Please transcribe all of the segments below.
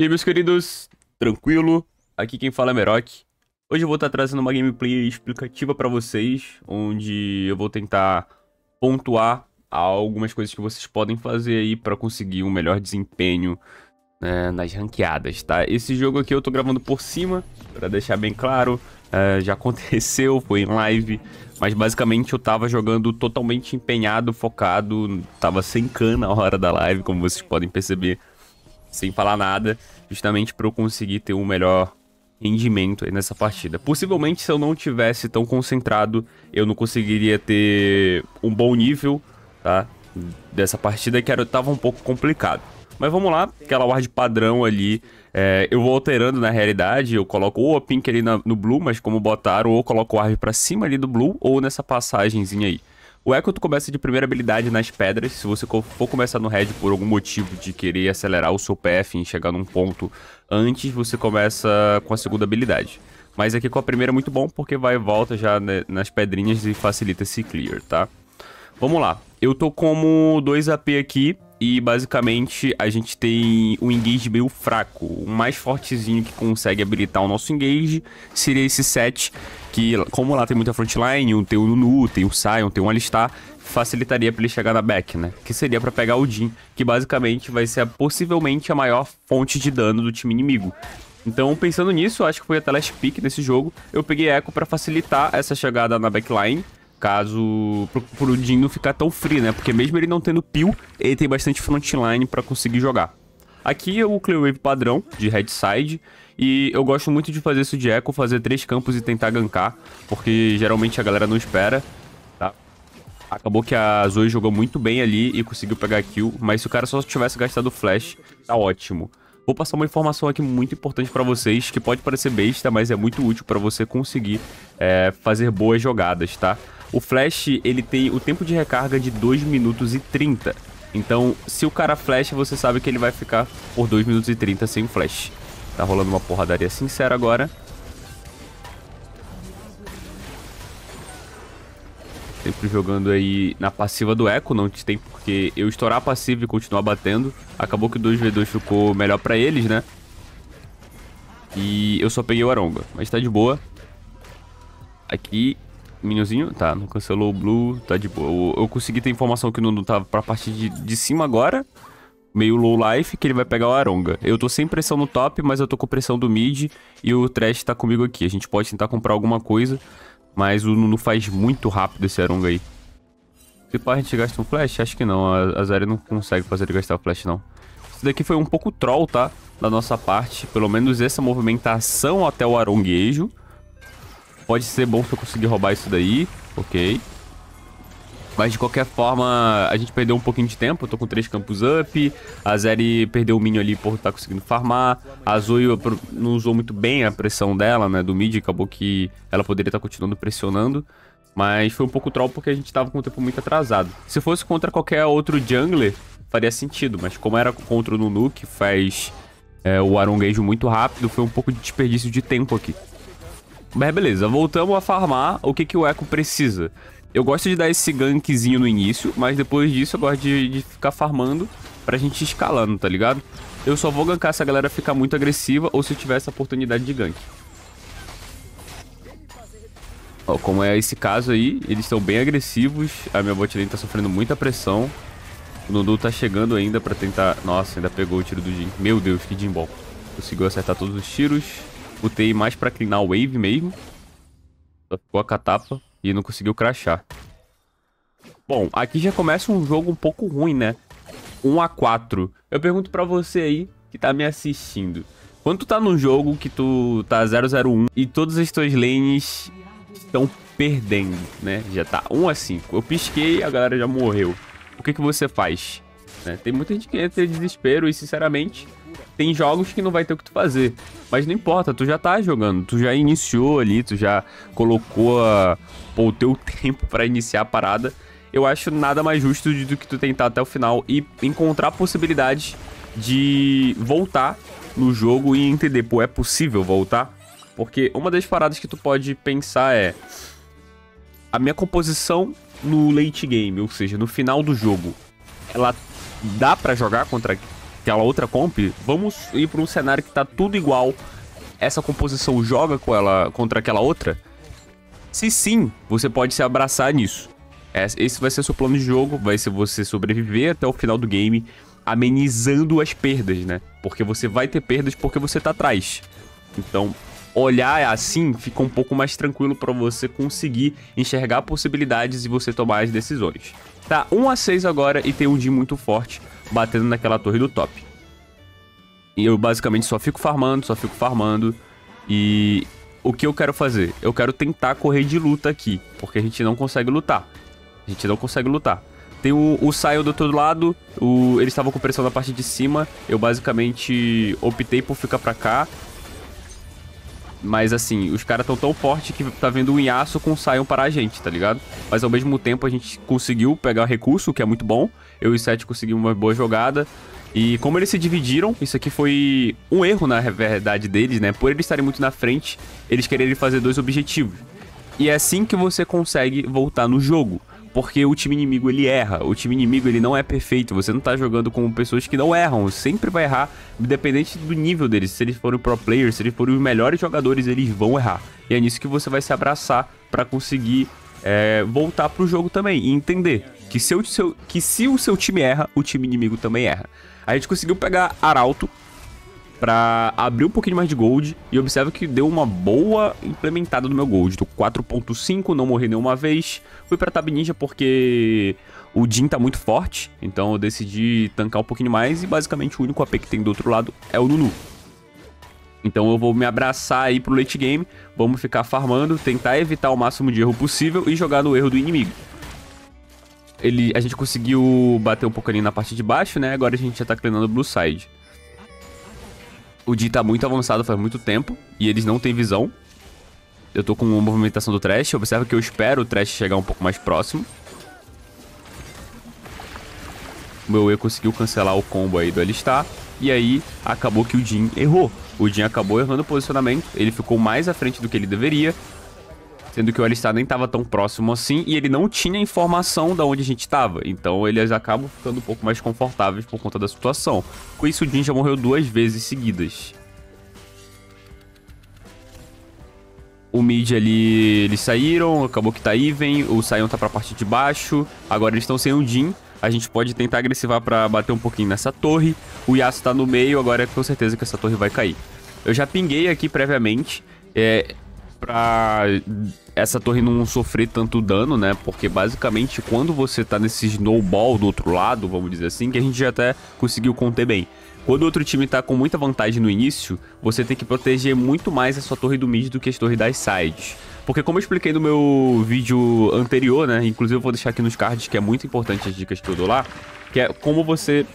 E meus queridos, tranquilo? Aqui quem fala é Meroc. Hoje eu vou estar trazendo uma gameplay explicativa para vocês, onde eu vou tentar pontuar algumas coisas que vocês podem fazer aí para conseguir um melhor desempenho né, nas ranqueadas, tá? Esse jogo aqui eu tô gravando por cima, para deixar bem claro, é, já aconteceu, foi em live, mas basicamente eu tava jogando totalmente empenhado, focado, tava sem cana na hora da live, como vocês podem perceber sem falar nada, justamente para eu conseguir ter um melhor rendimento aí nessa partida. Possivelmente, se eu não tivesse tão concentrado, eu não conseguiria ter um bom nível, tá? Dessa partida que era, tava um pouco complicado. Mas vamos lá, aquela ward padrão ali, é, eu vou alterando na realidade, eu coloco ou a pink ali na, no blue, mas como botaram, ou coloco o ward pra cima ali do blue, ou nessa passagenzinha aí. O Echo tu começa de primeira habilidade nas pedras. Se você for começar no Red por algum motivo de querer acelerar o seu PF e chegar num ponto antes, você começa com a segunda habilidade. Mas aqui com a primeira é muito bom porque vai e volta já nas pedrinhas e facilita esse clear, tá? Vamos lá. Eu tô como 2 AP aqui e basicamente a gente tem um engage meio fraco. O mais fortezinho que consegue habilitar o nosso engage seria esse set, que como lá tem muita frontline, tem o Nunu, tem o Sion, tem o Alistar, facilitaria para ele chegar na back, né? Que seria para pegar o Jin, que basicamente vai ser possivelmente a maior fonte de dano do time inimigo. Então, pensando nisso, acho que foi até last pick nesse jogo, eu peguei Echo para facilitar essa chegada na backline Caso pro, pro Jin não ficar tão free, né? Porque mesmo ele não tendo peel, ele tem bastante frontline para conseguir jogar. Aqui é o Clear Wave padrão, de headside, e eu gosto muito de fazer isso de echo, fazer três campos e tentar gankar, porque geralmente a galera não espera, tá? Acabou que a Zoe jogou muito bem ali e conseguiu pegar kill, mas se o cara só tivesse gastado flash, tá ótimo. Vou passar uma informação aqui muito importante para vocês, que pode parecer besta, mas é muito útil para você conseguir é, fazer boas jogadas, tá? O flash, ele tem o tempo de recarga de 2 minutos e 30. Então, se o cara flash, você sabe que ele vai ficar por 2 minutos e 30 sem flash. Tá rolando uma porradaria sincera agora. Sempre jogando aí na passiva do Echo, não tem porque eu estourar a passiva e continuar batendo. Acabou que o 2v2 ficou melhor pra eles, né? E eu só peguei o Aronga, mas tá de boa. Aqui Minhozinho? Tá, não cancelou o blue, tá de boa. Eu, eu consegui ter informação que não tava pra partir de, de cima agora. Meio low life, que ele vai pegar o Aronga. Eu tô sem pressão no top, mas eu tô com pressão do mid. E o Trash tá comigo aqui. A gente pode tentar comprar alguma coisa. Mas o Nunu faz muito rápido esse Aronga aí. Se pá, a gente gasta um flash? Acho que não. A, a não consegue fazer ele gastar o flash, não. Isso daqui foi um pouco troll, tá? Da nossa parte. Pelo menos essa movimentação até o aronguejo. Pode ser bom se eu conseguir roubar isso daí. Ok. Mas de qualquer forma, a gente perdeu um pouquinho de tempo. Eu tô com três campos up. A Zeri perdeu o minion ali por tá conseguindo farmar. A Zoe não usou muito bem a pressão dela, né? Do mid. Acabou que ela poderia estar tá continuando pressionando. Mas foi um pouco troll porque a gente tava com o tempo muito atrasado. Se fosse contra qualquer outro jungler, faria sentido. Mas como era contra o Nunu, que faz é, o aronguejo muito rápido, foi um pouco de desperdício de tempo aqui. Mas beleza, voltamos a farmar. O que, que o Echo precisa? Eu gosto de dar esse gankzinho no início, mas depois disso eu gosto de, de ficar farmando pra gente escalando, tá ligado? Eu só vou gankar se a galera ficar muito agressiva ou se eu tiver essa oportunidade de gank. Ó, como é esse caso aí, eles estão bem agressivos. A minha botlane tá sofrendo muita pressão. O Nundu tá chegando ainda pra tentar... Nossa, ainda pegou o tiro do Jin. Meu Deus, que Jin bom. Conseguiu acertar todos os tiros. Botei mais pra cleanar o wave mesmo. Só ficou a catapa e não conseguiu crachar. Bom, aqui já começa um jogo um pouco ruim, né? 1 a 4 Eu pergunto pra você aí, que tá me assistindo. Quando tu tá num jogo que tu tá 001 e todas as tuas lanes estão perdendo, né? Já tá 1 a 5 Eu pisquei a galera já morreu. O que que você faz? Né? Tem muita gente que entra em desespero e, sinceramente, tem jogos que não vai ter o que tu fazer. Mas não importa, tu já tá jogando, tu já iniciou ali, tu já colocou a, pô, o teu tempo para iniciar a parada. Eu acho nada mais justo do que tu tentar até o final e encontrar possibilidades de voltar no jogo e entender, pô, é possível voltar? Porque uma das paradas que tu pode pensar é a minha composição no late game, ou seja, no final do jogo, ela dá para jogar contra aquela outra comp, vamos ir para um cenário que tá tudo igual. Essa composição joga com ela contra aquela outra? Se sim, você pode se abraçar nisso. Esse vai ser seu plano de jogo, vai ser você sobreviver até o final do game, amenizando as perdas, né? Porque você vai ter perdas porque você tá atrás. Então, olhar assim fica um pouco mais tranquilo para você conseguir enxergar possibilidades e você tomar as decisões. Tá 1 a 6 agora e tem um Jin muito forte batendo naquela torre do top. E eu basicamente só fico farmando, só fico farmando. E o que eu quero fazer? Eu quero tentar correr de luta aqui, porque a gente não consegue lutar. A gente não consegue lutar. Tem o, o Sion do outro lado, o, eles estavam com pressão na parte de cima. Eu basicamente optei por ficar pra cá. Mas assim, os caras estão tão fortes que tá vendo um Yasuo com o Sion para a gente, tá ligado? Mas ao mesmo tempo a gente conseguiu pegar recurso, que é muito bom. Eu e o Seth conseguimos uma boa jogada. E como eles se dividiram, isso aqui foi um erro na verdade deles, né? Por eles estarem muito na frente, eles quererem fazer dois objetivos. E é assim que você consegue voltar no jogo. Porque o time inimigo ele erra, o time inimigo ele não é perfeito, você não tá jogando com pessoas que não erram, sempre vai errar, independente do nível deles. Se eles forem pro players, se eles forem os melhores jogadores, eles vão errar. E é nisso que você vai se abraçar para conseguir é, voltar pro jogo também e entender que, seu, seu, que se o seu time erra, o time inimigo também erra. A gente conseguiu pegar Arauto, para abrir um pouquinho mais de gold e observa que deu uma boa implementada no meu gold. Tô 4.5, não morri nenhuma vez. Fui pra Tab Ninja porque o Jin tá muito forte, então eu decidi tancar um pouquinho mais e basicamente o único AP que tem do outro lado é o Nunu. Então eu vou me abraçar aí pro late game, vamos ficar farmando, tentar evitar o máximo de erro possível e jogar no erro do inimigo. Ele, a gente conseguiu bater um pouco ali na parte de baixo, né? Agora a gente já tá cleanando o blue side. O Di tá muito avançado faz muito tempo e eles não têm visão. Eu tô com uma movimentação do Trash. Observa que eu espero o Trash chegar um pouco mais próximo. O meu E conseguiu cancelar o combo aí do Alistar. E aí, acabou que o Jin errou. O Jin acabou errando o posicionamento. Ele ficou mais à frente do que ele deveria sendo que o Alistar nem estava tão próximo assim e ele não tinha informação de onde a gente estava. Então eles acabam ficando um pouco mais confortáveis por conta da situação. Com isso, o Jin já morreu duas vezes seguidas. O mid ali, eles saíram, acabou que tá even, o Sion tá pra parte de baixo, agora eles estão sem o Jin. A gente pode tentar agressivar pra bater um pouquinho nessa torre. O Yasuo tá no meio, agora é com certeza que essa torre vai cair. Eu já pinguei aqui previamente. É, pra essa torre não sofrer tanto dano, né? Porque basicamente quando você tá nesse snowball do outro lado, vamos dizer assim, que a gente já até conseguiu conter bem. Quando outro time tá com muita vantagem no início, você tem que proteger muito mais a sua torre do mid do que as torres das sides. Porque como eu expliquei no meu vídeo anterior, né? Inclusive eu vou deixar aqui nos cards, que é muito importante as dicas que eu dou lá, que é como você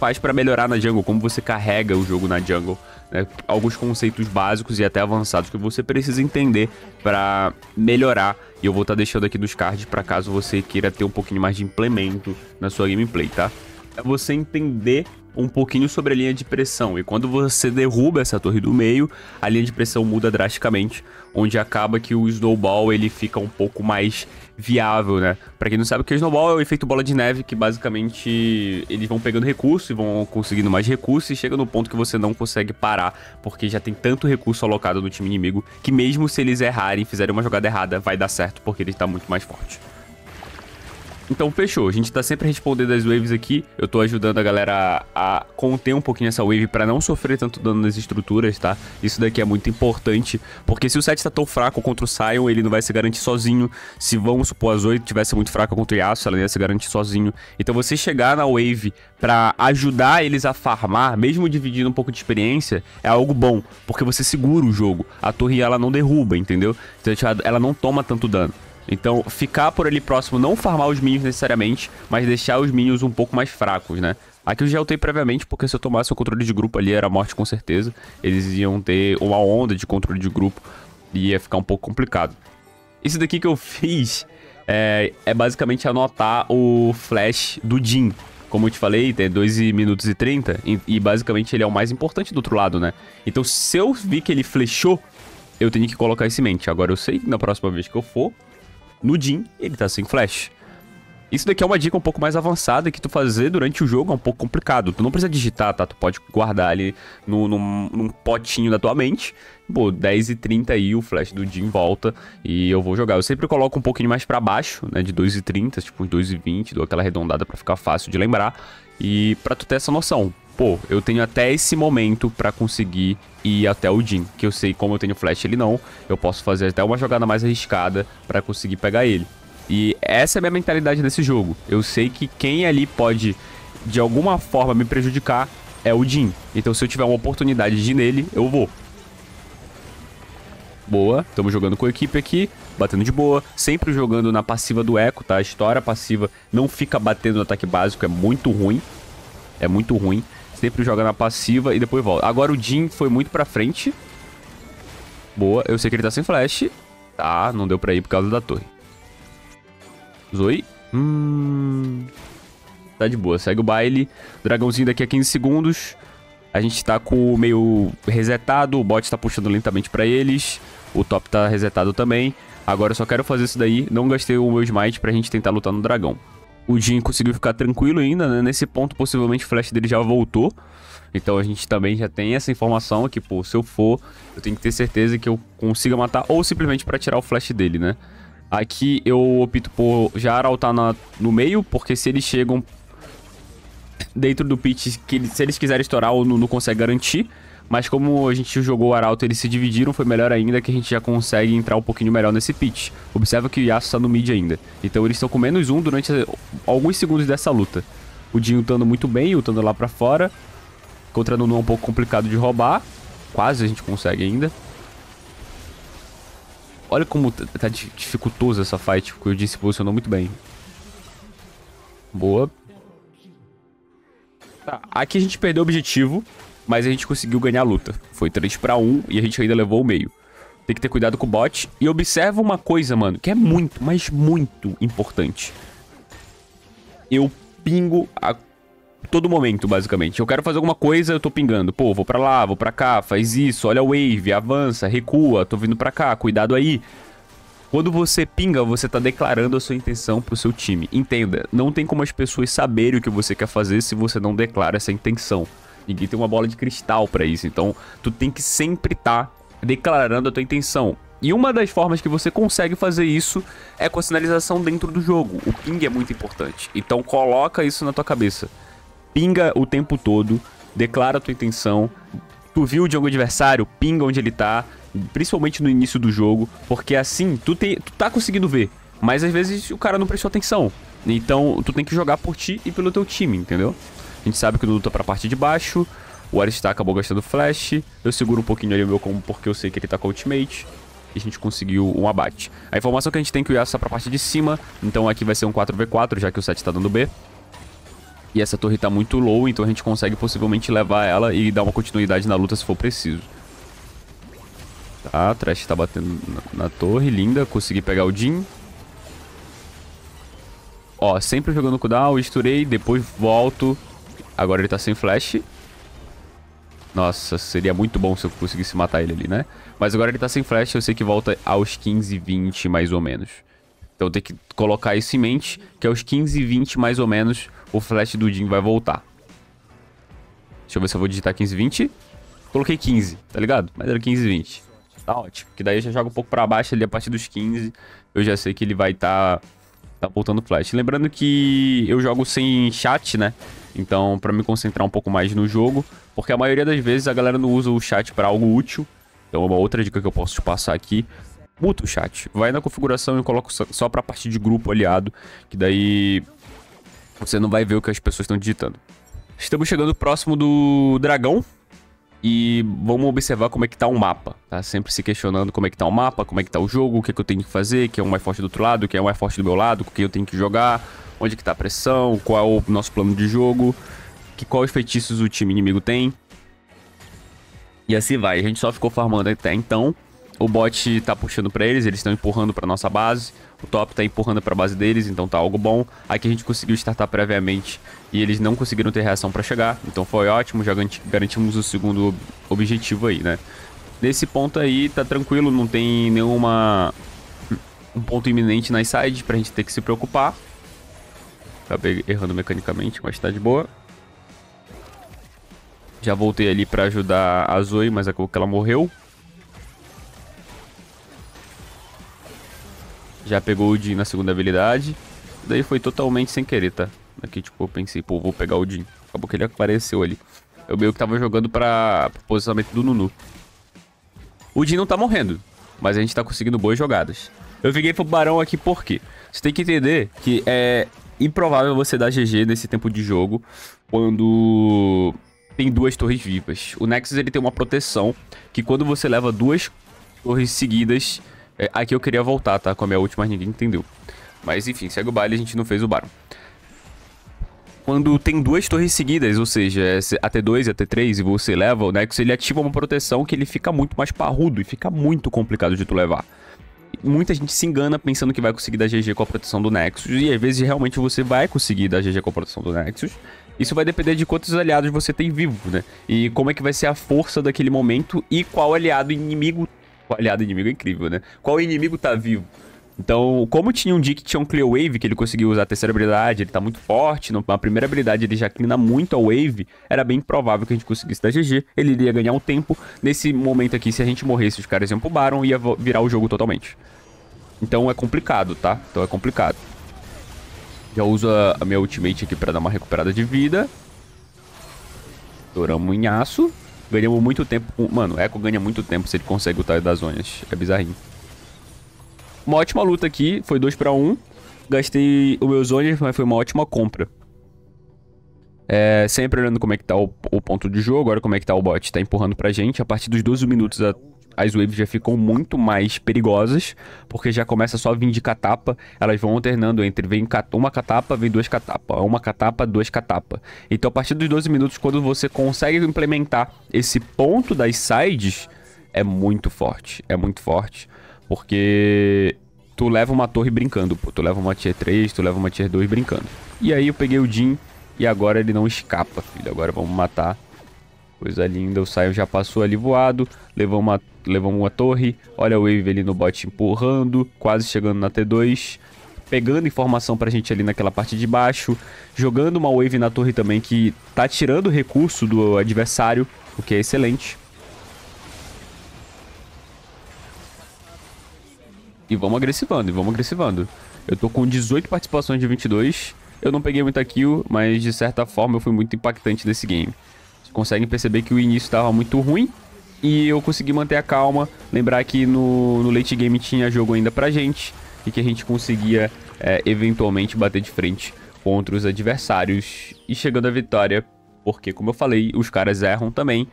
faz para melhorar na jungle, como você carrega o jogo na jungle né, alguns conceitos básicos e até avançados que você precisa entender para melhorar. E eu vou estar tá deixando aqui nos cards para caso você queira ter um pouquinho mais de implemento na sua gameplay, tá? É você entender um pouquinho sobre a linha de pressão. E quando você derruba essa torre do meio, a linha de pressão muda drasticamente, onde acaba que o snowball ele fica um pouco mais viável, né? Para quem não sabe, o que é snowball é o efeito bola de neve, que basicamente eles vão pegando recurso e vão conseguindo mais recursos e chega no ponto que você não consegue parar, porque já tem tanto recurso alocado no time inimigo que mesmo se eles errarem fizerem uma jogada errada, vai dar certo porque ele está muito mais forte. Então fechou, a gente tá sempre respondendo as waves aqui, eu tô ajudando a galera a conter um pouquinho essa wave para não sofrer tanto dano nas estruturas, tá? Isso daqui é muito importante, porque se o set tá tão fraco contra o Sion, ele não vai se garantir sozinho. Se vamos supor as 8 tivesse muito fraca contra o Yasuo, ela ia se garantir sozinho. Então você chegar na wave para ajudar eles a farmar, mesmo dividindo um pouco de experiência, é algo bom, porque você segura o jogo. A torre ela não derruba, entendeu? Então ela não toma tanto dano. Então, ficar por ali próximo, não farmar os minions necessariamente, mas deixar os minions um pouco mais fracos, né? Aqui eu já ultei previamente, porque se eu tomasse o controle de grupo ali, era morte com certeza. Eles iam ter uma onda de controle de grupo e ia ficar um pouco complicado. Isso daqui que eu fiz é, é basicamente anotar o flash do Jin. Como eu te falei, tem 2 minutos e 30, e, e basicamente ele é o mais importante do outro lado, né? Então se eu vi que ele flechou, eu tenho que colocar isso em mente. Agora eu sei que na próxima vez que eu for, no Jin, ele tá sem flash. Isso daqui é uma dica um pouco mais avançada que tu fazer durante o jogo é um pouco complicado. Tu não precisa digitar, tá? Tu pode guardar ali no, num, num potinho da tua mente. Pô, 10 e 30 aí o flash do Jim volta e eu vou jogar. Eu sempre coloco um pouquinho mais para baixo, né? De 2 e 30, tipo 2 e 20, dou aquela arredondada para ficar fácil de lembrar. E para tu ter essa noção, pô, eu tenho até esse momento para conseguir ir até o Jin, que eu sei como eu tenho flash ele não, eu posso fazer até uma jogada mais arriscada para conseguir pegar ele. E essa é a minha mentalidade desse jogo. Eu sei que quem ali pode, de alguma forma, me prejudicar é o Jin. Então, se eu tiver uma oportunidade de ir nele, eu vou. Boa, estamos jogando com a equipe aqui, batendo de boa, sempre jogando na passiva do Echo, tá? A história passiva não fica batendo no ataque básico, é muito ruim. É muito ruim. Sempre joga na passiva e depois volta. Agora o Jin foi muito pra frente. Boa, eu sei que ele tá sem flash. Tá, não deu pra ir por causa da torre. Zoe. Hum. Tá de boa, segue o baile. Dragãozinho daqui a 15 segundos. A gente tá com o meio resetado, o bot tá puxando lentamente pra eles. O top tá resetado também. Agora eu só quero fazer isso daí. Não gastei o meu smite pra gente tentar lutar no dragão. O Jin conseguiu ficar tranquilo ainda, né? Nesse ponto, possivelmente o flash dele já voltou. Então a gente também já tem essa informação que, pô, se eu for, eu tenho que ter certeza que eu consiga matar ou simplesmente pra tirar o flash dele, né? Aqui eu opto por já arautar na, no meio, porque se eles chegam dentro do pitch, que se eles quiserem estourar, ou não, não consegue garantir. Mas como a gente jogou o Arauto eles se dividiram, foi melhor ainda que a gente já consegue entrar um pouquinho melhor nesse pitch. Observa que o Yasuo está no mid ainda. Então eles estão com menos um durante alguns segundos dessa luta. O Dinho lutando muito bem, lutando lá pra fora. Contra Nunu é um pouco complicado de roubar. Quase a gente consegue ainda. Olha como tá dificultoso essa fight, porque o Jin se posicionou muito bem. Boa. Tá, aqui a gente perdeu o objetivo, mas a gente conseguiu ganhar a luta. Foi 3 para 1 e a gente ainda levou o meio. Tem que ter cuidado com o bot. E observa uma coisa, mano, que é muito, mas muito importante. Eu pingo a todo momento, basicamente. Eu quero fazer alguma coisa, eu tô pingando. Pô, vou pra lá, vou pra cá, faz isso, olha a wave, avança, recua, tô vindo pra cá, cuidado aí. Quando você pinga, você tá declarando a sua intenção pro seu time. Entenda, não tem como as pessoas saberem o que você quer fazer se você não declara essa intenção. Ninguém tem uma bola de cristal para isso, então tu tem que sempre estar tá declarando a tua intenção. E uma das formas que você consegue fazer isso é com a sinalização dentro do jogo. O ping é muito importante. Então coloca isso na tua cabeça pinga o tempo todo, declara a tua intenção. Tu viu o jogo adversário, pinga onde ele tá, principalmente no início do jogo, porque assim tu, tu tá conseguindo ver, mas às vezes o cara não prestou atenção. Então tu tem que jogar por ti e pelo teu time, entendeu? A gente sabe que tu luta pra parte de baixo, o Aristar acabou gastando flash, eu seguro um pouquinho ali o meu combo porque eu sei que ele tá com ultimate. E a gente conseguiu um abate. A informação que a gente tem é que o Yasuo tá pra parte de cima, então aqui vai ser um 4v4, já que o set tá dando B. E essa torre tá muito low, então a gente consegue possivelmente levar ela e dar uma continuidade na luta se for preciso. Tá, Trash tá batendo na, na torre, linda. Consegui pegar o Jin. Ó, sempre jogando cooldown, esturei, depois volto. Agora ele tá sem flash. Nossa, seria muito bom se eu conseguisse matar ele ali, né? Mas agora ele tá sem flash, eu sei que volta aos 15, 20 mais ou menos. Então tem que colocar isso em mente, que aos 15 e 20 mais ou menos, o flash do Jim vai voltar. Deixa eu ver se eu vou digitar 15 e 20. Coloquei 15, tá ligado? Mas era 15 e 20. Tá ótimo, que daí eu já jogo um pouco pra baixo ali a partir dos 15. Eu já sei que ele vai estar tá, tá voltando flash. Lembrando que eu jogo sem chat, né? Então, pra me concentrar um pouco mais no jogo, porque a maioria das vezes a galera não usa o chat pra algo útil. Então, uma outra dica que eu posso te passar aqui muta o chat. Vai na configuração e coloca só pra parte de grupo aliado, que daí você não vai ver o que as pessoas estão digitando. Estamos chegando próximo do dragão e vamos observar como é que tá o mapa, tá? Sempre se questionando como é que tá o mapa, como é que tá o jogo, o que, é que eu tenho que fazer, quem é o mais forte do outro lado, quem é o mais forte do meu lado, com quem eu tenho que jogar, onde que tá a pressão, qual é o nosso plano de jogo, que quais feitiços o time inimigo tem. E assim vai, a gente só ficou farmando até então. O bot tá puxando pra eles, eles estão empurrando pra nossa base. O top tá empurrando pra base deles, então tá algo bom. Aqui a gente conseguiu startar previamente e eles não conseguiram ter reação pra chegar. Então foi ótimo, já garantimos o segundo objetivo aí, né? Nesse ponto aí tá tranquilo, não tem nenhuma... Um ponto iminente na side pra gente ter que se preocupar. Acabei errando mecanicamente, mas tá de boa. Já voltei ali pra ajudar a Zoe, mas acabou que ela morreu. Já pegou o Jin na segunda habilidade. Daí foi totalmente sem querer, tá? Aqui, tipo, eu pensei, pô, vou pegar o Jin. Acabou que ele apareceu ali. Eu meio que tava jogando pra, posicionamento do Nunu. O Jin não tá morrendo, mas a gente tá conseguindo boas jogadas. Eu fiquei pro Barão aqui por quê? Você tem que entender que é improvável você dar GG nesse tempo de jogo quando tem duas torres vivas. O Nexus ele tem uma proteção que quando você leva duas torres seguidas... É, aqui eu queria voltar, tá? Com a minha última, mas ninguém entendeu. Mas enfim, segue o baile, a gente não fez o Baron. Quando tem duas torres seguidas, ou seja, é a T2 e a T3, e você leva, o Nexus ele ativa uma proteção que ele fica muito mais parrudo e fica muito complicado de tu levar. Muita gente se engana pensando que vai conseguir dar GG com a proteção do Nexus, e às vezes realmente você vai conseguir dar GG com a proteção do Nexus. Isso vai depender de quantos aliados você tem vivo, né? E como é que vai ser a força daquele momento e qual aliado inimigo. Qual aliado inimigo é incrível, né? Qual inimigo tá vivo. Então, como tinha um que tinha um Clear Wave, que ele conseguiu usar a terceira habilidade, ele tá muito forte, na primeira habilidade ele já clina muito a Wave, era bem provável que a gente conseguisse dar GG, ele iria ganhar um tempo. Nesse momento aqui, se a gente morresse, os caras iam pro Baron ia virar o jogo totalmente. Então é complicado, tá? Então é complicado. Já uso a, minha ultimate aqui pra dar uma recuperada de vida. Estouramos em aço. Ganhamos muito tempo. Mano, Echo ganha muito tempo se ele consegue o das zonas. É bizarrinho. Uma ótima luta aqui, foi 2 para 1. Gastei o meu Zones, mas foi uma ótima compra. É, sempre olhando como é que tá o, o, ponto de jogo, agora como é que tá o bot, tá empurrando pra gente. A partir dos 12 minutos a, as waves já ficam muito mais perigosas, porque já começa só a vir de catapa, elas vão alternando entre vem uma catapa, vem duas catapa, uma catapa, duas catapa. Então a partir dos 12 minutos, quando você consegue implementar esse ponto das sides, é muito forte, é muito forte. Porque tu leva uma torre brincando, pô. Tu leva uma tier 3, tu leva uma tier 2 brincando. E aí eu peguei o Jin e agora ele não escapa, filho. Agora vamos matar. Coisa linda, o Sion já passou ali voado, levou uma, levou uma torre. Olha o Wave ali no bot empurrando, quase chegando na T2. Pegando informação pra gente ali naquela parte de baixo. Jogando uma Wave na torre também que tá tirando recurso do adversário, o que é excelente. E vamos agressivando, e vamos agressivando. Eu tô com 18 participações de 22. Eu não peguei muita kill, mas de certa forma eu fui muito impactante nesse game. Conseguem perceber que o início estava muito ruim. E eu consegui manter a calma. Lembrar que no, no late game tinha jogo ainda pra gente. E que a gente conseguia é, eventualmente bater de frente contra os adversários. E chegando à vitória. Porque, como eu falei, os caras erram também.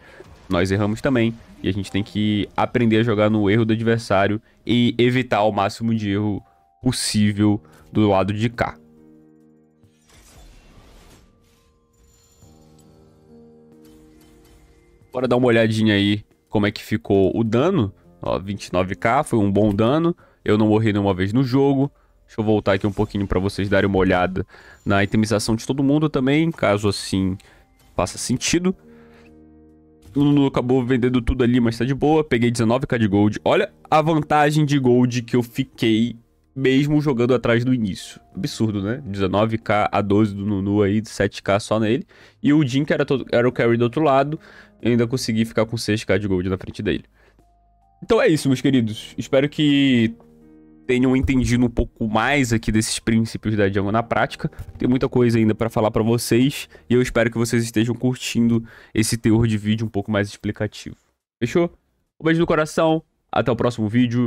Nós erramos também. E a gente tem que aprender a jogar no erro do adversário e evitar o máximo de erro possível do lado de cá. Bora dar uma olhadinha aí como é que ficou o dano. Ó, 29k, foi um bom dano. Eu não morri nenhuma vez no jogo. Deixa eu voltar aqui um pouquinho para vocês darem uma olhada na itemização de todo mundo também, caso assim faça sentido. O Lulu acabou vendendo tudo ali, mas tá de boa. Peguei 19k de gold. Olha a vantagem de gold que eu fiquei mesmo jogando atrás do início. Absurdo, né? 19k a 12 do Nunu aí, 7k só nele. E o Jin, que era, todo, era o carry do outro lado, eu ainda consegui ficar com 6k de gold na frente dele. Então é isso, meus queridos. Espero que tenham entendido um pouco mais aqui desses princípios da Django na prática. Tem muita coisa ainda para falar para vocês e eu espero que vocês estejam curtindo esse teor de vídeo um pouco mais explicativo. Fechou? Um beijo no coração, até o próximo vídeo.